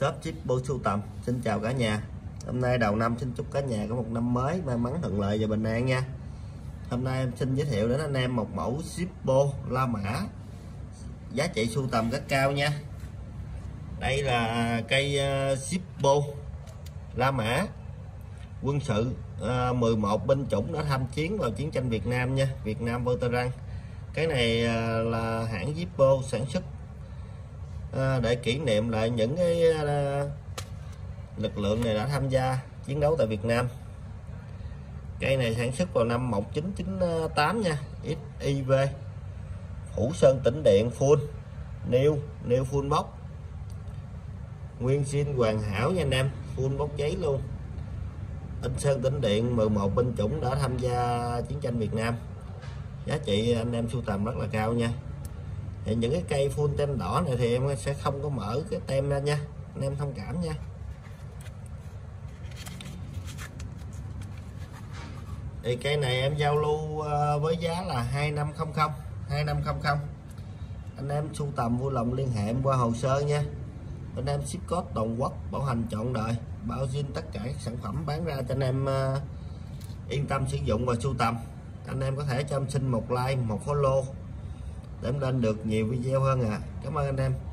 shop chip bô sưu tầm. Xin chào cả nhà. Hôm nay đầu năm xin chúc cả nhà có một năm mới may mắn thuận lợi và bình an nha. Hôm nay em xin giới thiệu đến anh em một mẫu Zippo La Mã. Giá trị sưu tầm rất cao nha. Đây là cây ờ, uh, Zippo La Mã. Quân sự ờ, uh, 11 binh chủng đã tham chiến vào chiến tranh Việt Nam nha Việt Nam Veteran cái này uh, là hãng Zippo sản xuất À, để kỷ niệm lại những cái à, lực lượng này đã tham gia chiến đấu tại Việt Nam. Cây này sản xuất vào năm 1998 nha XIV phủ sơn tĩnh điện full nêu nêu full bóc. Nguyên xin hoàn hảo nha anh em full bóc giấy luôn. In sơn tĩnh điện 11 binh chủng đã tham gia chiến tranh Việt Nam. Giá trị anh em sưu tầm rất là cao nha thì những cái cây full tem đỏ này thì em sẽ không có mở cái tem ra nha. Anh em thông cảm nha. Thì cây này em giao lưu ờ, với giá là 2500 2500 anh em sưu tầm vui lòng liên hệ em qua hồ sơ nha. Anh em ship code toàn quốc, bảo hành trọn đời, bao zin tất cả các sản phẩm bán ra cho anh em ờ, yên tâm sử dụng và sưu tầm. Anh em có thể cho em xin một like, một follow để em lên được nhiều video hơn à cảm ơn anh em.